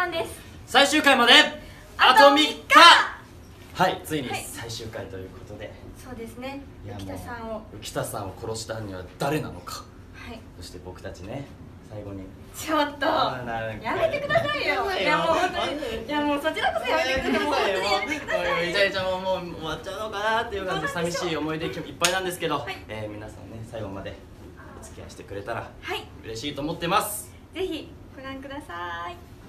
番です。最終回まであと3と3日。はいついに最終回ということで、そうですね。浮田さんを。浮田さんを殺した犯人は誰なのか。はい。そして僕たちね最後に。ちょっとやめてくださいよ。いやもう本当にいやもうそちらこそやめてくださいもう本当にやめてくださいめちゃめちゃもうもう終わっちゃうのかなっていう感じで寂しい思い出いっぱいなんですけど、はい。えー皆さんね最後までお付き合いしてくれたらはい。嬉しいと思ってます。ぜひご覧ください。